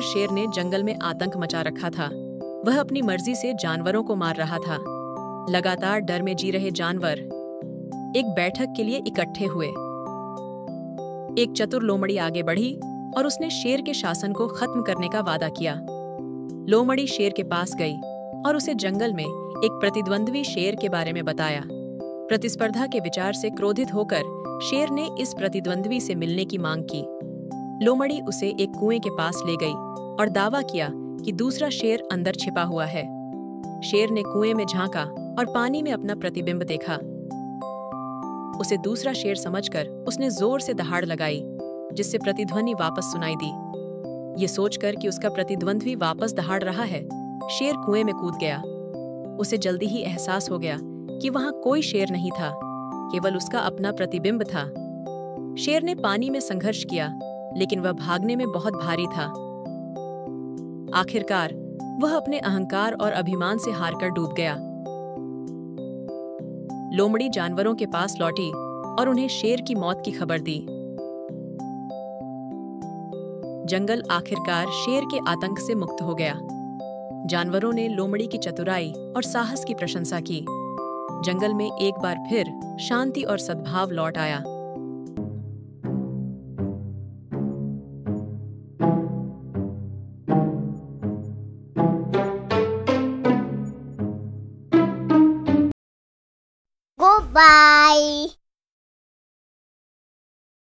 शेर ने जंगल में आतंक मचा रखा था। वह अपनी मर्ज़ी से जानवरों को मार रहा था। लगातार डर में जी रहे जानवर एक बैठक के लिए इकट्ठे हुए। एक चतुर लोमड़ी आगे बढ़ी और उसने शेर के शासन को खत्म करने का वादा किया। लोमड़ी शेर के पास गई और उसे जंगल में एक प्रतिद्वंद्वी शेर के बारे में बताया। प्रतिस्पर्धा के विचार से क्रोधित होकर शेर ने इस प्रतिद्वंद्वी से मिलने की मांग की। लोमड़ी उसे एक कुएँ के पास ले गई और दावा किया कि दूसरा शेर अंदर छिपा हुआ है। शेर ने कुएँ में झांका और पानी में अपना प्रतिबिंब देखा। उसे दूसरा शेर समझकर उसने ज़ोर से दहाड़ लगाई, जिससे प्रतिध्वनि वापस सुनाई दी। ये सोचकर कि उसका प्रतिद्वंद्वी वापस दहाड़ रहा है, शेर कुएँ में कूद गया। उसे जल्दी ही एहसास हो गया कि वहाँ कोई शेर नहीं था, केवल उसका अपना प्रतिबिंब था। शेर ने पानी में संघर्ष किया, लेकिन वह भागने में बहुत भारी था। आखिरकार, वह अपने अहंकार और अभिमान से हारकर डूब गया। लोमड़ी जानवरों के पास लौटी और उन्हें शेर की मौत की खबर दी। जंगल आखिरकार शेर के आतंक से मुक्त हो गया। जानवरों ने लोमड़ी की चतुराई और साहस की प्रशंसा की। जंगल में एक बार फिर शांति और सद्भाव लौट आया।